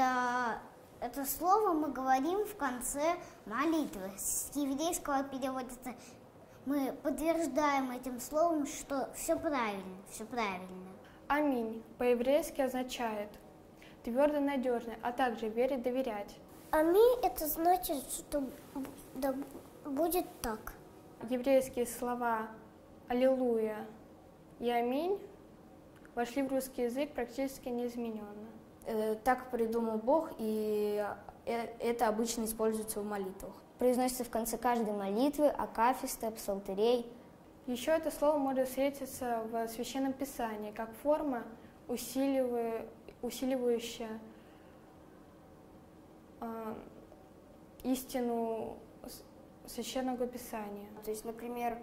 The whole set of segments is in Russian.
Это, это слово мы говорим в конце молитвы. С еврейского переводится мы подтверждаем этим словом, что все правильно, все правильно. Аминь по-еврейски означает твердо, надежно, а также верить, доверять. Аминь это значит, что да будет так. Еврейские слова «Аллилуйя» и «Аминь» вошли в русский язык практически неизмененно. Э, так придумал Бог, и э, это обычно используется в молитвах. Произносится в конце каждой молитвы, акафиста, псалтерей. Еще это слово может встретиться в Священном Писании как форма, усиливающая э, истину Священного Писания. То есть, например,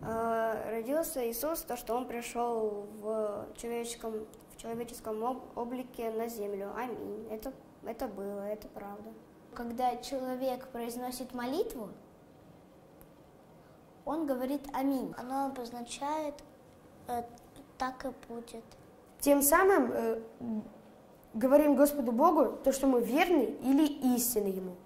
э, родился Иисус, то, что Он пришел в человеческом, человеческом облике на землю. Аминь. Это, это было, это правда. Когда человек произносит молитву, он говорит «Аминь». Оно обозначает э, «так и будет». Тем самым э, говорим Господу Богу то, что мы верны или истинны Ему.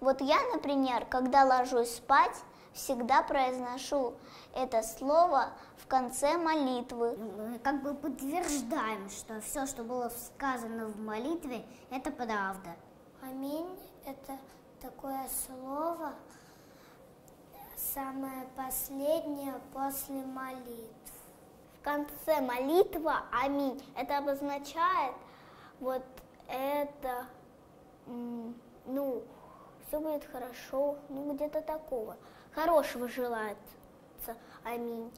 Вот я, например, когда ложусь спать, всегда произношу это слово в конце молитвы. Мы как бы подтверждаем, что все, что было сказано в молитве, это правда. Аминь – это такое слово, самое последнее после молитв. В конце молитва «Аминь» это обозначает вот это, ну, все будет хорошо, ну где-то такого. Хорошего желается. Аминь.